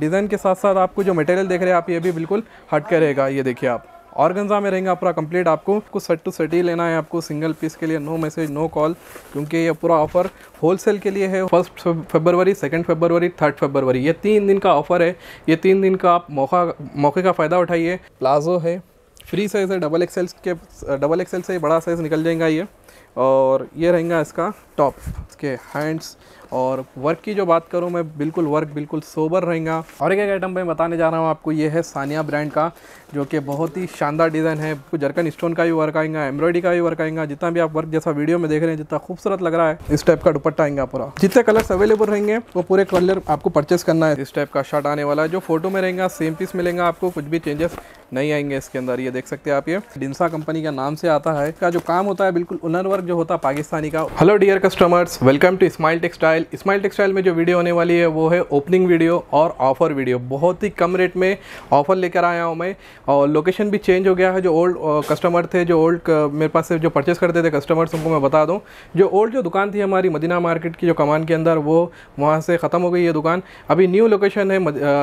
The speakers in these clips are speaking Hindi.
डिज़ाइन के साथ साथ आपको जो मटेरियल देख रहे हैं आप, ये भी बिल्कुल हट के रहेगा। ये देखिए आप, ऑर्गेन्जा में रहेगा पूरा कंप्लीट आपको कुछ सेट टू सेट ही लेना है आपको सिंगल पीस के लिए नो मैसेज नो कॉल क्योंकि ये पूरा ऑफ़र होलसेल के लिए है। First February second February third February ये तीन दिन का ऑफ़र है। ये तीन दिन का आप मौका, मौके का फ़ायदा उठाइए। प्लाजो है फ्री साइज़ है डबल एक्सेल के डबल एक्सेल से बड़ा साइज़ निकल जाएगा ये। और ये रहेगा इसका टॉप इसके हैंड्स और वर्क की जो बात करूँ मैं, बिल्कुल वर्क बिल्कुल सोबर रहेगा। और एक एक आइटम मैं बताने जा रहा हूँ आपको, ये है सानिया ब्रांड का, जो कि बहुत ही शानदार डिज़ाइन है। जरकन स्टोन का भी वर्क आएगा एम्ब्रॉयडरी का भी वर्क आएगा, जितना भी आप वर्क जैसा वीडियो में देख रहे हैं, जितना खूबसूरत लग रहा है, इस टाइप का दुपट्टा आएगा पूरा। जितने कलर्स अवेलेबल रहेंगे, वो पूरे कलर आपको परचेस करना है। इस टाइप का शर्ट आने वाला है, जो फ़ोटो में रहेगा सेम पीस मिलेगा आपको, कुछ भी चेंजेस नहीं आएँगे इसके अंदर। ये देख सकते हैं आप ये। डिंसा कंपनी का नाम से आता है। का जो काम होता है, बिल्कुल उनर वर्क जो होता पाकिस्तानी का। Hello dear customers welcome to Smile Textile Smile Textile में जो वीडियो होने वाली है, वो है ओपनिंग वीडियो और ऑफ़र वीडियो बहुत ही कम रेट में ऑफ़र लेकर आया हूँ मैं। और लोकेशन भी चेंज हो गया है, जो ओल्ड कस्टमर थे, जो ओल्ड मेरे पास से जो परचेस करते थे कस्टमर्स उनको मैं बता दूँ। जो ओल्ड जो दुकान थी हमारी, मदीना मार्केट की जो कमान के अंदर, वो वहाँ से ख़त्म हो गई है दुकान। अभी न्यू लोकेशन है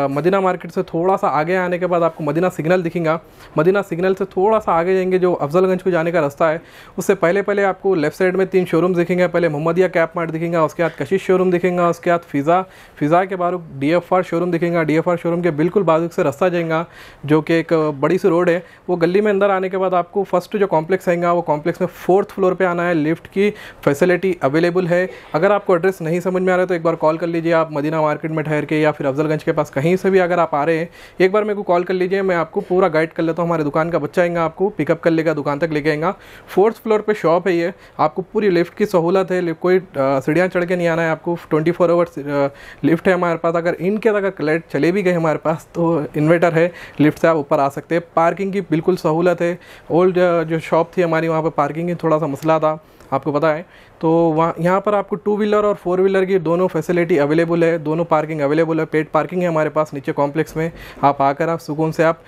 मदीना मार्केट से थोड़ा सा आगे आने के बाद आपको मदीना सिग्नल दिखेगा। मदीना सिग्नल से थोड़ा सा आगे जाएँगे, जो अफजलगंज को जाने का रास्ता है, उससे पहले पहले आपको लेफ़्ट साइड में तीन शोरूम दिखेंगे, पहले मोहम्मदिया कैप मार्ट दिखेगा, उसके बाद कशिश शोरूम दिखेगा, उसके बाद फ़िज़ा फ़िज़ा के बाद डी एफ़ आर शोरूम दिखेगा डी एफ़ आर शोरूम के बिल्कुल बाजू से रास्ता जाएगा, जो कि एक बड़ी सी रोड है। वो गली में अंदर आने के बाद आपको फ़र्स्ट जो कॉम्प्लेक्स आएगा, वो कॉम्प्लेक्स में फोर्थ फ्लोर पर आना है। लिफ्ट की फैसिलिटी अवेलेबल है। अगर आपको एड्रेस नहीं समझ में आ रहा है तो एक बार कॉल कर लीजिए आप मदीना मार्केट में ठहर के या फिर अफजलगंज के पास कहीं से भी अगर आप आ रहे हैं, एक बार मेरे को कॉल कर लीजिए, मैं आपको पूरा गाइड कर लेता हूँ। हमारे दुकान का बच्चा आएगा आपको पिकअप कर लेगा, दुकान तक लेके आएगा। फोर्थ फ्लोर पे शॉप है ये आपको पूरी लिफ्ट की सहूलत है कोई सीढ़ियाँ चढ़ के नहीं आना है आपको। ट्वेंटी फोर आवर्स लिफ्ट है हमारे पास। अगर इनके अगर लाइट चले भी गए हमारे पास तो इन्वर्टर है, लिफ्ट से आप ऊपर आ सकते हैं। पार्किंग की बिल्कुल सहूलत है। ओल्ड जो शॉप थी हमारी, वहाँ पर पार्किंग की थोड़ा सा मसला था। आपको पता है। तो वहाँ, यहाँ पर आपको टू व्हीलर और फोर व्हीलर की दोनों फैसिलिटी अवेलेबल है। दोनों पार्किंग अवेलेबल है। पेड पार्किंग है हमारे पास, नीचे कॉम्प्लेक्स में। आप आकर आप सुकून से आप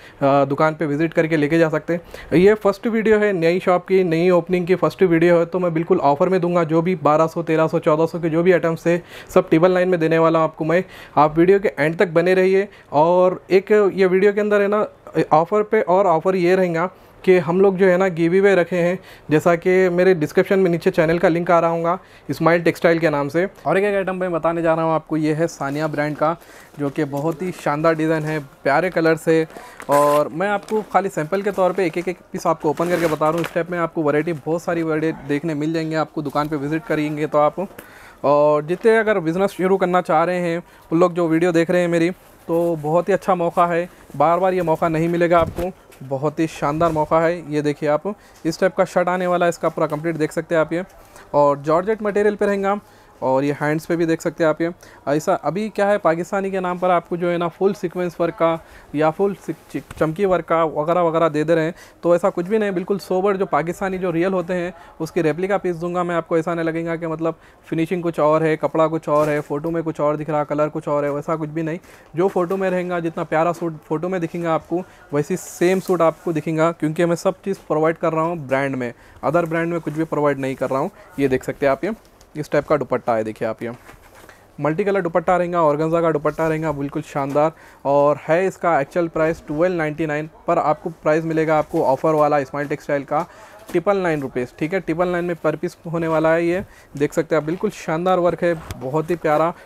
दुकान पे विज़िट करके लेके जा सकते हैं। ये फ़र्स्ट वीडियो है नई शॉप की, नई ओपनिंग की फ़र्स्ट वीडियो है। तो मैं बिल्कुल ऑफ़र में दूँगा जो भी बारह सौ, तेरह के जो भी आइटम्स है, सब टेबल लाइन में देने वाला हूँ आपको मैं। आप वीडियो के एंड तक बने रहिए। और एक ये वीडियो के अंदर है ना ऑफ़र पे और ऑफ़र ये रहेगा। कि हम लोग जो है ना गिवी वे रखे हैं। जैसा कि मेरे डिस्क्रिप्शन में नीचे चैनल का लिंक आ रहा हूँ स्माइल टेक्सटाइल के नाम से। और एक एक आइटम मैं बताने जा रहा हूँ आपको, ये है सानिया ब्रांड का, जो कि बहुत ही शानदार डिज़ाइन है, प्यारे कलर से। और मैं आपको खाली सैंपल के तौर पे एक एक एक पीस आपको ओपन करके बता रहा हूँ। इस टाइप में आपको वैरायटी बहुत सारी वैरायटी देखने मिल जाएँगे, आपको दुकान पर विज़िट करेंगे तो आप। और जितने अगर बिज़नेस शुरू करना चाह रहे हैं, उन लोग जो वीडियो देख रहे हैं मेरी तो बहुत ही अच्छा मौका है। बार बार ये मौका नहीं मिलेगा आपको। बहुत ही शानदार मौका है। ये देखिए आप, इस टाइप का शर्ट आने वाला है, इसका पूरा कंप्लीट देख सकते हैं आप ये। और जॉर्जेट मटेरियल पे रहेंगे और ये हैंड्स पे भी देख सकते हैं आप ये। ऐसा अभी क्या है, पाकिस्तानी के नाम पर आपको जो है ना फुल सीक्वेंस वर्क का या फुल चमकी वर्क का वगैरह वगैरह दे दे रहे हैं। तो ऐसा कुछ भी नहीं, बिल्कुल सोबर जो पाकिस्तानी जो रियल होते हैं, उसकी रेप्लिका पीस दूँगा मैं आपको। ऐसा नहीं लगेगा कि मतलब फिनिशिंग कुछ और है, कपड़ा कुछ और है फ़ोटो में कुछ और दिख रहा कलर कुछ और है, वैसा कुछ भी नहीं। जो फ़ोटो में रहेगा, जितना प्यारा सूट फ़ोटो में दिखेगा आपको, वैसी सेम सूट आपको दिखेगा, क्योंकि मैं सब चीज़ प्रोवाइड कर रहा हूँ ब्रांड में। अदर ब्रांड में कुछ भी प्रोवाइड नहीं कर रहा हूँ। ये देख सकते हैं आप ये। इस टाइप का दुपट्टा है, देखिए आप ये। मल्टी कलर दुपट्टा रहेगा ऑर्गेन्जा का दुपट्टा रहेगा, बिल्कुल शानदार। और है इसका actual price twelve ninety nine पर आपको प्राइस मिलेगा आपको ऑफ़र वाला स्माइल टेक्सटाइल का ट्रिपल नाइन रुपीज़ ठीक है? ट्रिपल नाइन में पर पीस होने वाला है ये। देख सकते हैं आप, बिल्कुल शानदार वर्क है, बहुत ही प्यारा।